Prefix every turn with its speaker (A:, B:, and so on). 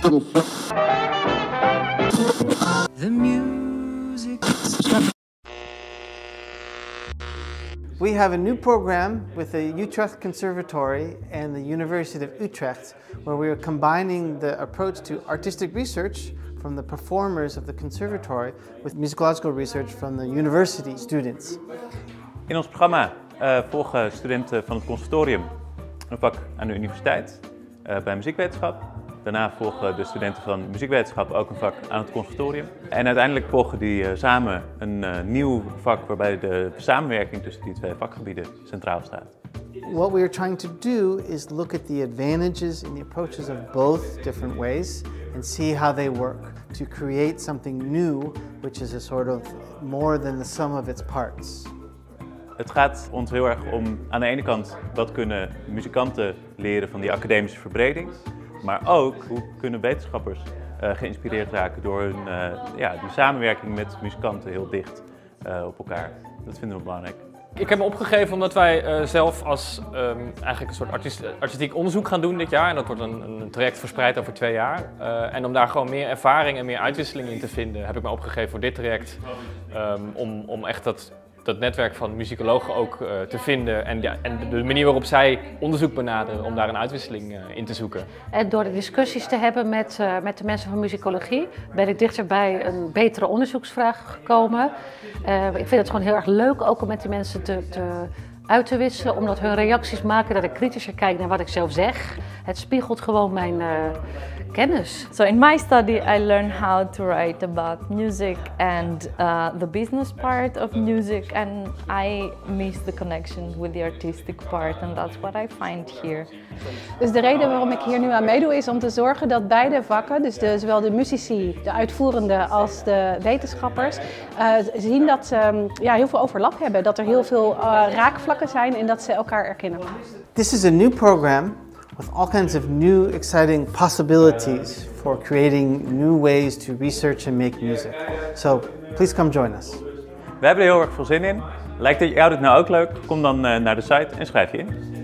A: The music
B: We have a new program with the Utrecht Conservatory and the University of Utrecht where we are combining the approach to artistic research from the performers of the conservatory with musicological research from the university students.
C: In ons programma uh, volgen studenten van het conservatorium een vak aan de universiteit uh, bij muziekwetenschap. Daarna volgen de studenten van muziekwetenschap ook een vak aan het conservatorium. En uiteindelijk volgen die uh, samen een nieuw vak waarbij de samenwerking tussen die twee vakgebieden centraal staat.
B: What we are trying to do is look at the advantages and the approaches of both different ways and see how they work to create something new, which is a sort of more than the sum of its parts.
C: Het gaat ons heel erg om aan de ene kant wat kunnen muzikanten leren van die academische verbreding, maar ook hoe kunnen wetenschappers uh, geïnspireerd raken door hun, uh, ja, die samenwerking met muzikanten heel dicht uh, op elkaar. Dat vinden we belangrijk.
D: Ik heb me opgegeven omdat wij zelf als um, eigenlijk een soort artistiek onderzoek gaan doen dit jaar. En dat wordt een, een traject verspreid over twee jaar. en om daar gewoon meer ervaring en meer uitwisseling in te vinden, heb ik me opgegeven voor dit traject. Um, om, om echt dat dat netwerk van muzikologen ook uh, te vinden en, ja, en de manier waarop zij onderzoek benaderen om daar een uitwisseling uh, in te zoeken.
E: En door de discussies te hebben met, uh, met de mensen van muzikologie ben ik dichter bij een betere onderzoeksvraag gekomen. ik vind het gewoon heel erg leuk ook om met die mensen te, te uit te wisselen, omdat hun reacties maken dat ik kritischer kijk naar wat ik zelf zeg. Het spiegelt gewoon mijn kennis.
F: So in my study I learned how to write about music and uh, the business part of music and I miss the connection with the artistic part and that's what I find here.
G: Dus de reden waarom ik hier nu aan meedoe is om te zorgen dat beide vakken, dus de, zowel de muzici, de uitvoerende als de wetenschappers, uh, zien dat ze um, ja, heel veel overlap hebben. Dat er heel veel uh, zijn en dat ze elkaar erkennen.
B: This is a new program with all kinds of new exciting possibilities for creating new ways to research and make music. So please come join us.
C: We hebben er heel erg veel zin in. Lijkt jou dit nou ook leuk? Kom dan uh, naar de site en schrijf je in.